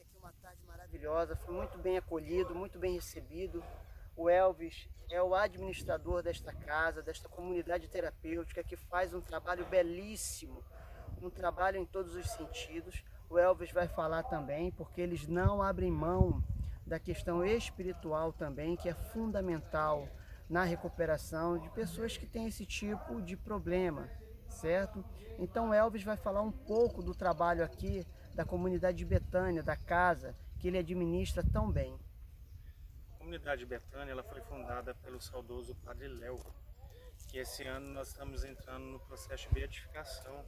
aqui uma tarde maravilhosa, fui muito bem acolhido, muito bem recebido. O Elvis é o administrador desta casa, desta comunidade terapêutica que faz um trabalho belíssimo, um trabalho em todos os sentidos. O Elvis vai falar também, porque eles não abrem mão da questão espiritual também, que é fundamental na recuperação de pessoas que têm esse tipo de problema, certo? Então Elvis vai falar um pouco do trabalho aqui da comunidade de Betânia, da casa, que ele administra tão bem. A comunidade Betânia ela foi fundada pelo saudoso Padre Léo, que esse ano nós estamos entrando no processo de beatificação.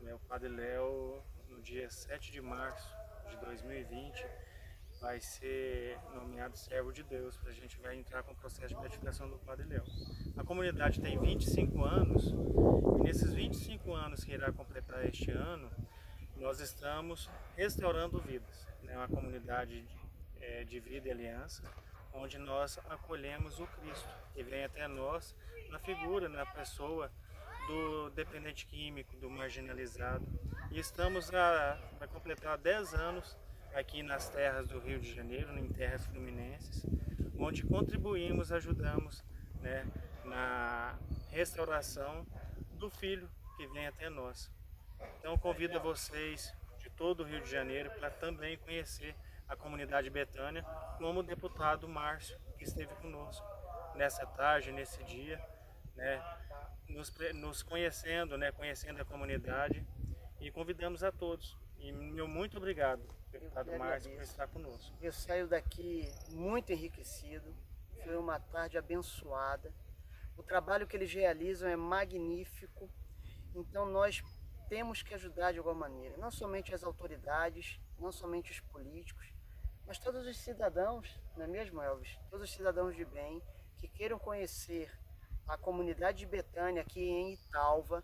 Né? O Padre Léo, no dia 7 de março de 2020, vai ser nomeado servo de Deus, para a gente vai entrar com o processo de beatificação do Padre Léo. A comunidade tem 25 anos, e nesses 25 anos que irá completar este ano, nós estamos restaurando vidas. É né? uma comunidade de, é, de vida e aliança, onde nós acolhemos o Cristo, que vem até nós na figura, na pessoa do dependente químico, do marginalizado. E estamos a, a completar 10 anos aqui nas terras do Rio de Janeiro, em terras fluminenses, onde contribuímos, ajudamos né, na restauração do filho que vem até nós. Então convido vocês de todo o Rio de Janeiro para também conhecer a comunidade Betânia, como o deputado Márcio, que esteve conosco nessa tarde, nesse dia, né, nos, nos conhecendo, né, conhecendo a comunidade e convidamos a todos. E meu muito obrigado, deputado Márcio, por estar conosco. Eu saio daqui muito enriquecido, foi uma tarde abençoada. O trabalho que eles realizam é magnífico, então nós temos que ajudar de alguma maneira, não somente as autoridades, não somente os políticos, mas todos os cidadãos, não é mesmo, Elvis? Todos os cidadãos de bem que queiram conhecer a comunidade de Betânia aqui em Italva,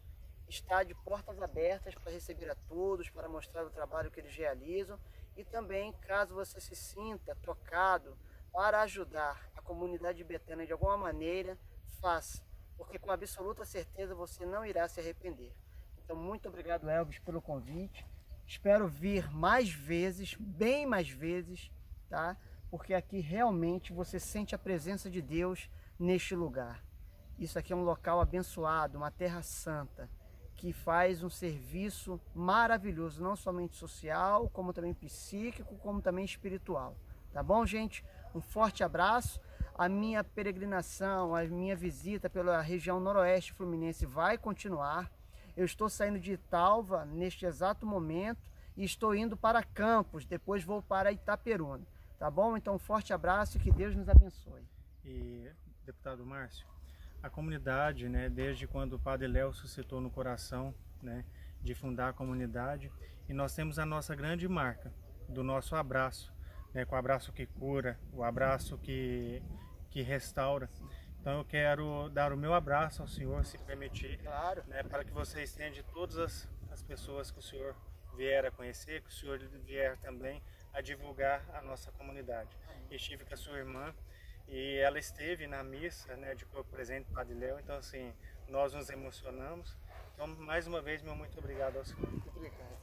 está de portas abertas para receber a todos, para mostrar o trabalho que eles realizam e também, caso você se sinta tocado para ajudar a comunidade de Betânia de alguma maneira, faça, porque com absoluta certeza você não irá se arrepender. Então, muito obrigado, Elvis, pelo convite. Espero vir mais vezes, bem mais vezes, tá? Porque aqui realmente você sente a presença de Deus neste lugar. Isso aqui é um local abençoado, uma terra santa, que faz um serviço maravilhoso, não somente social, como também psíquico, como também espiritual. Tá bom, gente? Um forte abraço. A minha peregrinação, a minha visita pela região noroeste fluminense vai continuar. Eu estou saindo de Italva neste exato momento e estou indo para Campos, depois vou para Itaperuna. Tá bom? Então um forte abraço e que Deus nos abençoe. E, deputado Márcio, a comunidade, né, desde quando o Padre Léo suscitou no coração, né, de fundar a comunidade, e nós temos a nossa grande marca do nosso abraço, né, com o abraço que cura, o abraço que, que restaura. Então eu quero dar o meu abraço ao senhor, se permitir, claro. né, para que você estende todas as, as pessoas que o senhor vier a conhecer, que o senhor vier também a divulgar a nossa comunidade. Estive com a sua irmã e ela esteve na missa né, de corpo presente Padre Léo, então assim, nós nos emocionamos. Então, mais uma vez, meu muito obrigado ao senhor. Muito obrigado.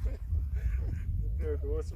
perdoa se